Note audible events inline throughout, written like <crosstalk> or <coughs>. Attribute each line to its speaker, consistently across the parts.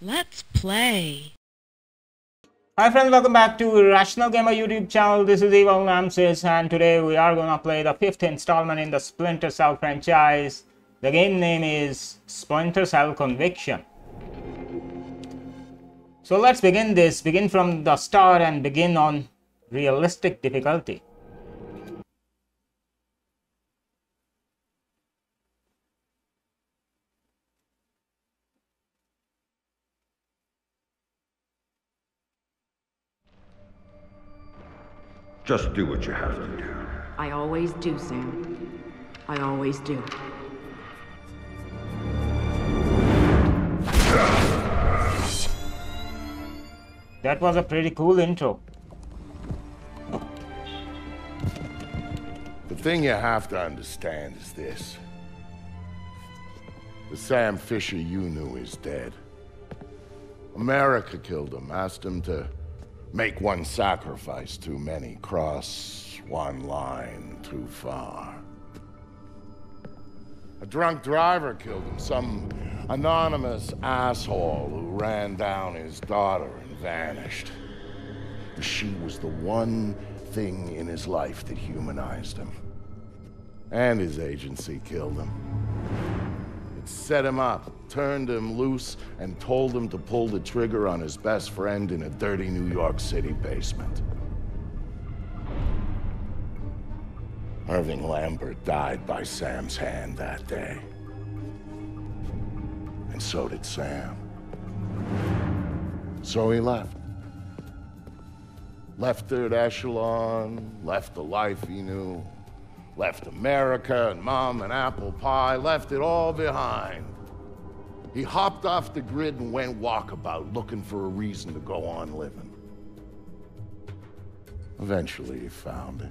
Speaker 1: Let's play.
Speaker 2: Hi friends, welcome back to Irrational Gamer YouTube channel. This is Evil Nemesis and today we are to play the fifth installment in the Splinter Cell franchise. The game name is Splinter Cell Conviction. So let's begin this, begin from the start and begin on realistic difficulty.
Speaker 3: Just do what you have to do.
Speaker 4: I always do, Sam. I always do.
Speaker 2: That was a pretty cool intro.
Speaker 5: The thing you have to understand is this. The Sam Fisher you knew is dead. America killed him, asked him to make one sacrifice too many, cross one line too far. A drunk driver killed him, some anonymous asshole who ran down his daughter and vanished. She was the one thing in his life that humanized him. And his agency killed him. It set him up, turned him loose, and told him to pull the trigger on his best friend in a dirty New York City basement. Irving Lambert died by Sam's hand that day. And so did Sam. So he left. Left third echelon, left the life he knew, left America and mom and apple pie, left it all behind. He hopped off the grid and went walkabout, looking for a reason to go on living. Eventually, he found it.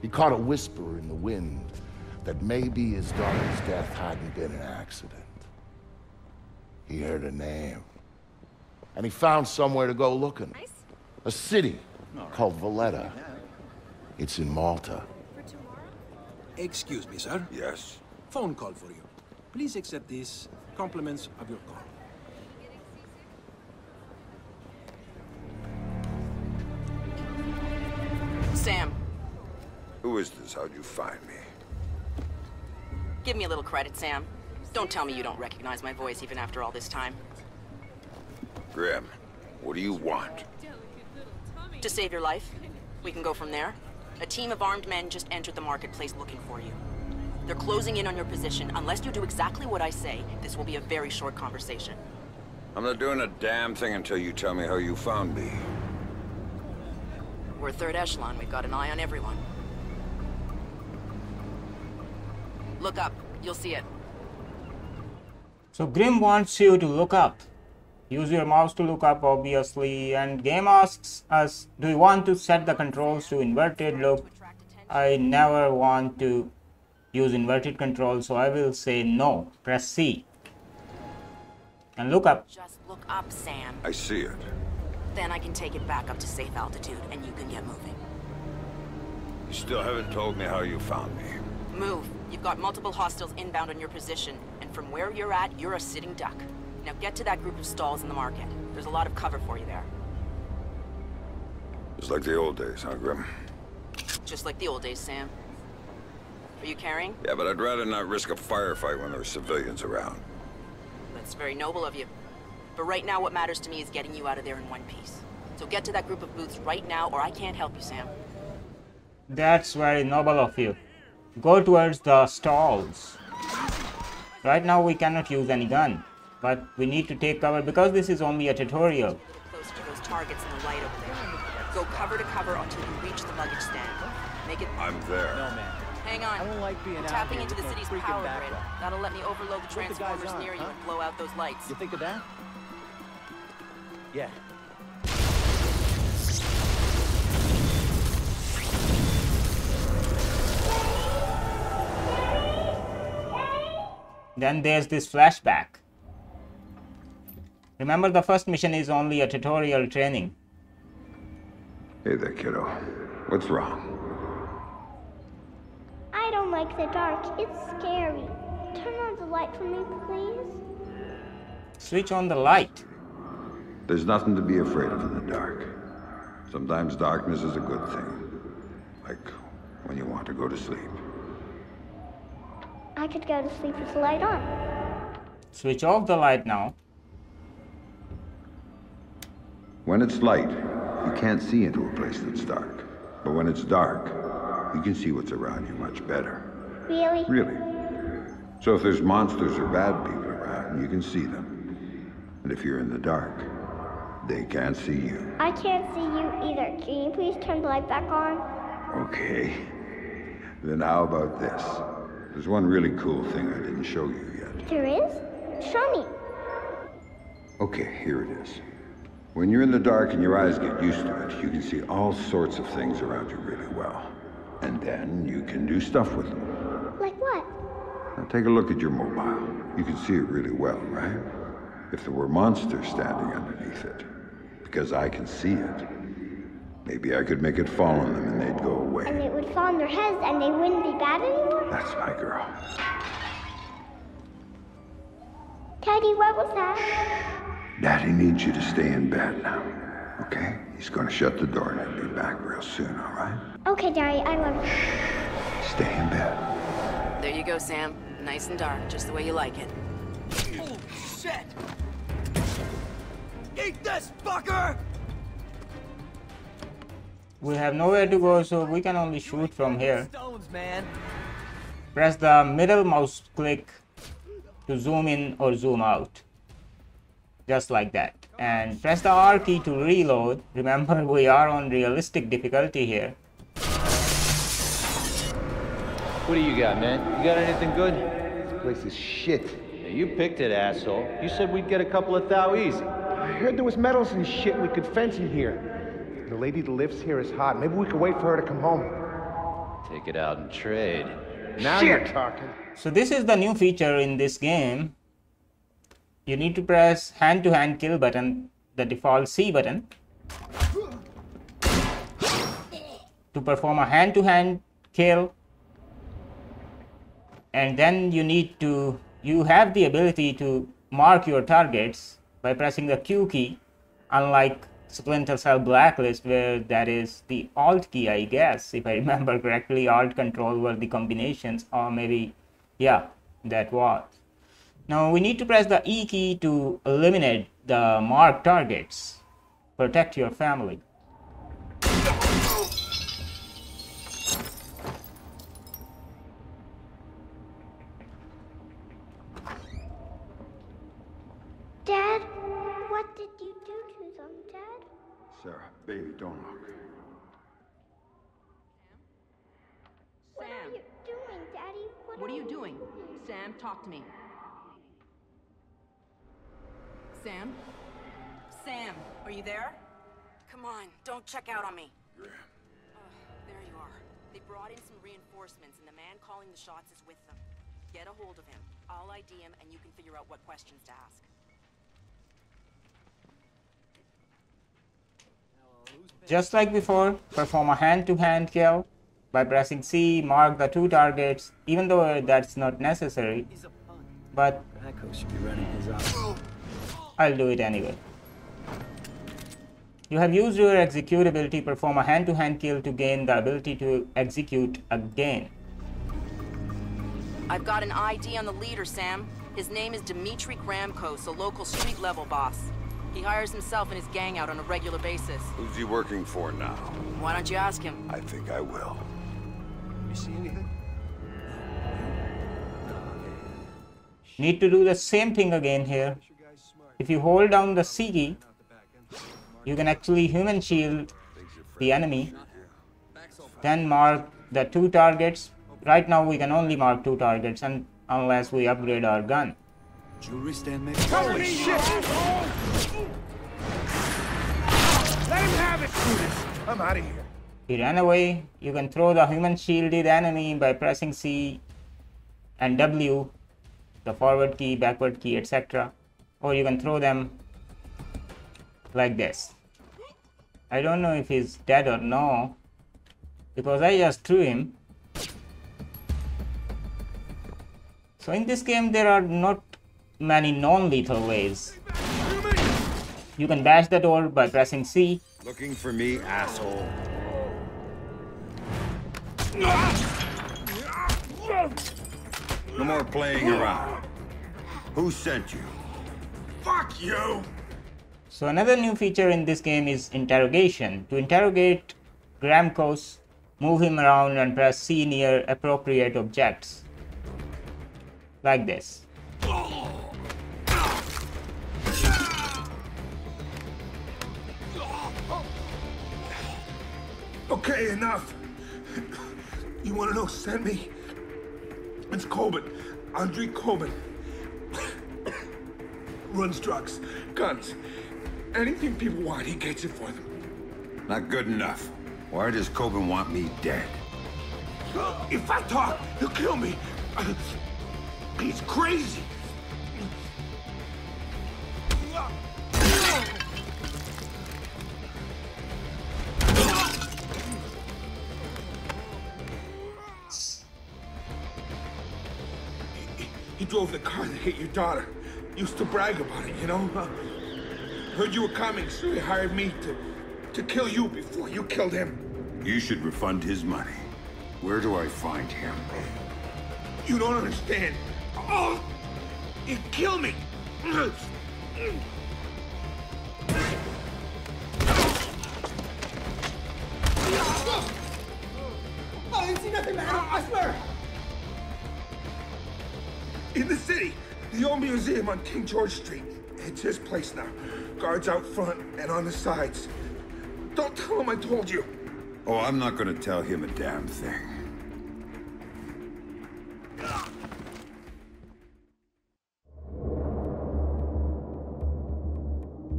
Speaker 5: He caught a whisper in the wind that maybe his daughter's death hadn't been an accident. He heard a name. And he found somewhere to go looking. A city called Valletta. It's in Malta.
Speaker 6: Excuse me, sir.
Speaker 3: Yes?
Speaker 6: Phone call for you. Please accept these Compliments of your call.
Speaker 7: Sam,
Speaker 3: Who is this? How'd you find me?
Speaker 7: give me a little credit, Sam. Don't tell me you don't recognize my voice even after all this time.
Speaker 3: Grim, what do you want?
Speaker 7: To save your life, we can go from there. A team of armed men just entered the marketplace looking for you. They're closing in on your position. Unless you do exactly what I say, this will be a very short conversation.
Speaker 3: I'm not doing a damn thing until you tell me how you found me.
Speaker 7: We're third echelon. We've got an eye on everyone. Look up. You'll see it.
Speaker 2: So Grim wants you to look up. Use your mouse to look up obviously and game asks us do you want to set the controls to inverted look? I never want to use inverted control. so I will say no. Press C. And look up.
Speaker 7: Just look up, Sam.
Speaker 3: I see it.
Speaker 7: Then I can take it back up to safe altitude and you can get moving.
Speaker 3: You still haven't told me how you found me.
Speaker 7: Move. You've got multiple hostiles inbound on your position, and from where you're at, you're a sitting duck. Now get to that group of stalls in the market. There's a lot of cover for you there.
Speaker 3: It's like the old days, huh, Grim?
Speaker 7: Just like the old days, Sam. Are you carrying?
Speaker 3: Yeah, but I'd rather not risk a firefight when there are civilians around.
Speaker 7: That's very noble of you. But right now, what matters to me is getting you out of there in one piece. So get to that group of booths right now, or I can't help you, Sam.
Speaker 2: That's very noble of you. Go towards the stalls. Right now we cannot use any gun. But we need to take cover because this is only a tutorial.
Speaker 7: Close to those targets in the light over there. Go cover to cover until you reach the luggage stand. Make it...
Speaker 3: I'm there.
Speaker 8: No, man.
Speaker 7: Hang on.
Speaker 8: I don't like being
Speaker 7: I'm
Speaker 8: out
Speaker 7: tapping
Speaker 8: here
Speaker 7: into the
Speaker 8: no
Speaker 7: city's power grid.
Speaker 8: backup.
Speaker 7: That'll let me overload the
Speaker 8: What the guys
Speaker 7: transformers
Speaker 8: on,
Speaker 7: near you
Speaker 8: huh?
Speaker 7: and blow out those lights.
Speaker 8: You think of that? Yeah.
Speaker 2: Then there's this flashback. Remember the first mission is only a tutorial training.
Speaker 3: Hey there, kiddo. What's wrong?
Speaker 9: I don't like like the dark. It's scary. Turn on the light for me, please.
Speaker 2: Switch on the light.
Speaker 3: There's nothing to be afraid of in the dark. Sometimes darkness is a good thing. Like when you want to go to sleep.
Speaker 9: I could go to sleep with the light on.
Speaker 2: Switch off the light now.
Speaker 3: When it's light, you can't see into a place that's dark. But when it's dark, you can see what's around you much better.
Speaker 9: Really?
Speaker 3: Really. So if there's monsters or bad people around, you can see them. And if you're in the dark, they can't see you.
Speaker 9: I can't see you either. Can you please turn the light back on?
Speaker 3: Okay. Then how about this? There's one really cool thing I didn't show you yet.
Speaker 9: There is? Show me.
Speaker 3: Okay, here it is. When you're in the dark and your eyes get used to it, you can see all sorts of things around you really well. And then you can do stuff with them.
Speaker 9: Like what?
Speaker 3: Now take a look at your mobile. You can see it really well, right? If there were monsters standing underneath it, because I can see it, maybe I could make it fall on them and they'd go away.
Speaker 9: And it would fall on their heads and they wouldn't be bad anymore?
Speaker 3: That's my girl.
Speaker 9: Daddy, what was that?
Speaker 3: Daddy needs you to stay in bed now. Okay? He's gonna shut the door and he'll be back real soon, all right?
Speaker 9: Okay, Daddy, I love you.
Speaker 3: Stay in bed.
Speaker 7: There you go, Sam. Nice and dark, just the way you like it.
Speaker 8: Oh, shit! Eat this, fucker!
Speaker 2: We have nowhere to go, so we can only shoot from here.
Speaker 8: Stones, man.
Speaker 2: Press the middle mouse click to zoom in or zoom out. Just like that. And press the R key to reload. Remember, we are on realistic difficulty here.
Speaker 10: What do you got, man? You got anything good? This place is shit. Yeah, you picked it, asshole. You said we'd get a couple of thou easy.
Speaker 11: I heard there was metals and shit we could fence in here. The lady that lives here is hot. Maybe we could wait for her to come home.
Speaker 10: Take it out and trade.
Speaker 11: Now
Speaker 2: Shit.
Speaker 11: you're talking.
Speaker 2: So this is the new feature in this game. You need to press hand to hand kill button, the default C button, to perform a hand to hand kill. And then you need to, you have the ability to mark your targets by pressing the Q key, unlike Splinter Cell Blacklist, where that is the Alt key, I guess, if I <laughs> remember correctly. Alt Control were the combinations, or maybe, yeah, that was. Now we need to press the E key to eliminate the marked targets. Protect your family.
Speaker 9: Dad, what did you do to them, Dad?
Speaker 3: Sarah, baby, don't look.
Speaker 9: What are you doing, Daddy? What,
Speaker 7: What are you doing? Sam, talk to me. Sam? Sam, are you there? Come on, don't check out on me. Ugh, there you are. They brought in some reinforcements, and the man calling the shots is with them. Get a hold of him. I'll ID him, and you can figure out what questions to ask.
Speaker 2: Just like before, perform a hand-to-hand kill by pressing C, mark the two targets, even though that's not necessary. But
Speaker 6: Racco should be running his office.
Speaker 2: I'll do it anyway. You have used your execute ability, perform a hand-to-hand kill to gain the ability to execute again.
Speaker 7: I've got an ID on the leader, Sam. His name is Dmitry Gramkos, a local street-level boss. He hires himself and his gang out on a regular basis.
Speaker 3: Who's he working for now?
Speaker 7: Why don't you ask him?
Speaker 3: I think I will.
Speaker 6: You see anything?
Speaker 2: Need to do the same thing again here. If you hold down the C key, you can actually human shield the enemy. Then mark the two targets. Right now we can only mark two targets and unless we upgrade our gun.
Speaker 6: Jewelry stand?
Speaker 11: Holy shit! Let him have it. I'm out of here.
Speaker 2: He ran away. You can throw the human shielded enemy by pressing C and W, the forward key, backward key, etc. Or you can throw them like this. I don't know if he's dead or no, because I just threw him. So in this game there are not many non-lethal ways. You can bash the door by pressing C.
Speaker 3: Looking for me, asshole. No more playing around. Who sent you?
Speaker 5: Fuck you!
Speaker 2: So another new feature in this game is interrogation. To interrogate Gramkos, move him around and press C near appropriate objects. Like this.
Speaker 5: Okay, enough. You want to know send me? It's Kobin. Andriy Kobin. <coughs> Runs drugs, guns, anything people want, he gets it for them.
Speaker 3: Not good enough. Why does Kobin want me dead?
Speaker 5: If I talk, he'll kill me. He's crazy. He- He drove the car that hit your daughter. Used to brag about it, you know? Heard you were coming, so he hired me to, to kill you before you killed him.
Speaker 3: You should refund his money. Where do I find him?
Speaker 5: You don't understand. Oh, you kill me.
Speaker 8: Oh, I didn't see nothing, man. I swear.
Speaker 5: In the city, the old museum on King George Street. It's his place now. Guards out front and on the sides. Don't tell him I told you.
Speaker 3: Oh, I'm not gonna tell him a damn thing.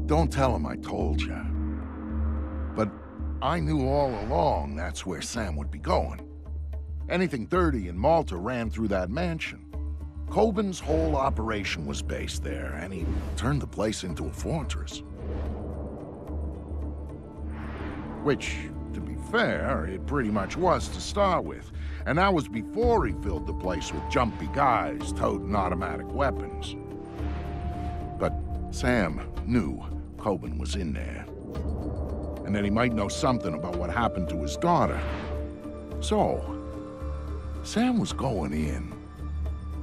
Speaker 5: Don't tell him I told you. But I knew all along that's where Sam would be going. Anything dirty in Malta ran through that mansion. Kobin's whole operation was based there, and he turned the place into a fortress. Which, to be fair, it pretty much was to start with. And that was before he filled the place with jumpy guys toting automatic weapons. But Sam knew Coben was in there. And that he might know something about what happened to his daughter. So, Sam was going in,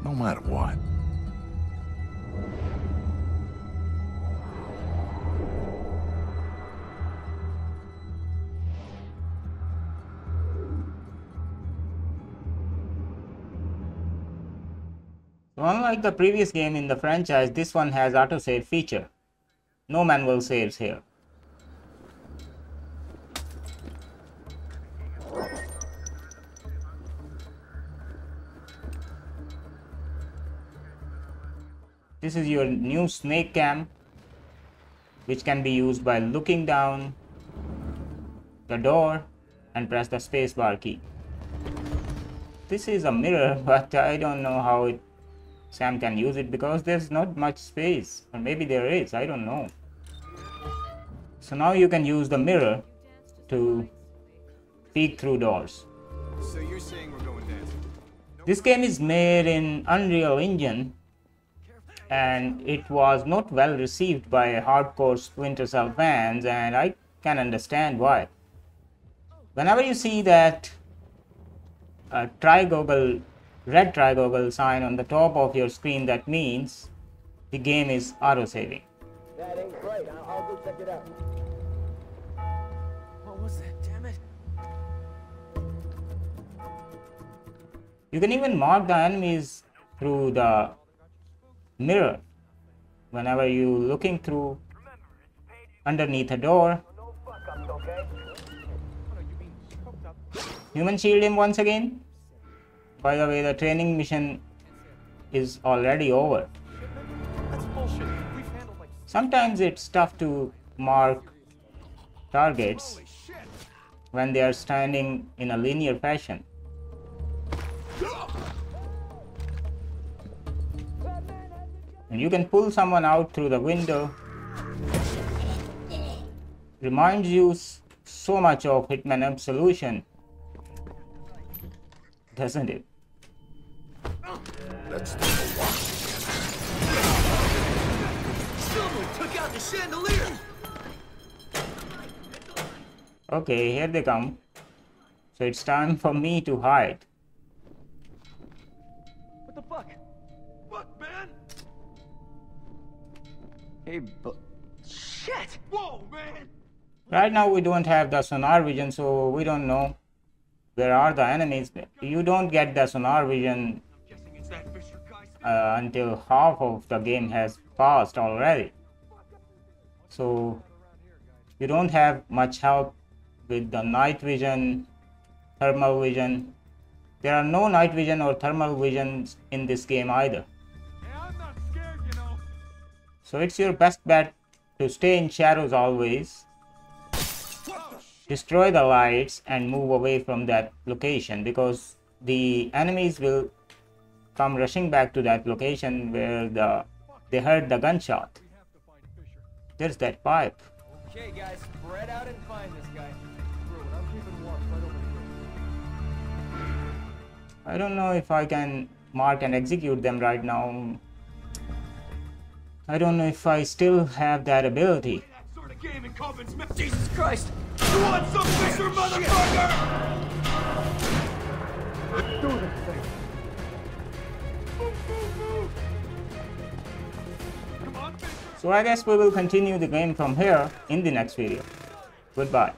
Speaker 5: no matter what.
Speaker 2: Unlike the previous game in the franchise, this one has autosave feature. No manual saves here. This is your new snake cam which can be used by looking down the door and press the spacebar key. This is a mirror <laughs> but I don't know how it Sam can use it because there's not much space or maybe there is I don't know so now you can use the mirror to peek through doors
Speaker 6: So you're saying we're going dancing?
Speaker 2: this game is made in Unreal Engine and it was not well received by hardcore Splinter Cell fans and I can understand why whenever you see that uh, trigoggle red trigoggle sign on the top of your screen that means the game is auto saving
Speaker 8: That ain't right. I'll, I'll go check it out. What was that? Damn it.
Speaker 2: you can even mark the enemies through the mirror. Whenever you looking through underneath a door human shield him once again. By the way the training mission is already over. Sometimes it's tough to mark targets when they are standing in a linear fashion and you can pull someone out through the window reminds you so much of hitman absolution doesn't it
Speaker 8: Let's take a walk. Someone took out the chandelier!
Speaker 2: Okay, here they come. So it's time for me to hide.
Speaker 12: Hey, but
Speaker 8: Shit! Whoa, man!
Speaker 2: Right now we don't have the sonar vision, so we don't know where are the enemies. You don't get the sonar vision uh, until half of the game has passed already. So you don't have much help with the night vision, thermal vision. There are no night vision or thermal visions in this game either. So it's your best bet to stay in shadows always. Destroy the lights and move away from that location because the enemies will come rushing back to that location where the they heard the gunshot. There's that pipe.
Speaker 8: Okay, guys, spread out and find this guy. I'm keeping watch right over here.
Speaker 2: I don't know if I can mark and execute them right now. I don't know if I still have that ability.
Speaker 8: Sort of game in Kobin's me- Jesus Christ! You want some Fisher, motherfucker?
Speaker 11: Let's do this thing.
Speaker 2: So I guess we will continue the game from here in the next video. Goodbye.